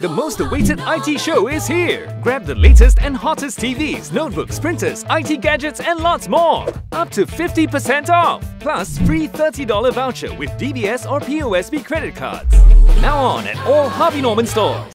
The most awaited IT show is here. Grab the latest and hottest TVs, notebooks, printers, IT gadgets, and lots more. Up to 50% off. Plus, free $30 voucher with DBS or POSB credit cards. Now on at all Harvey Norman stores.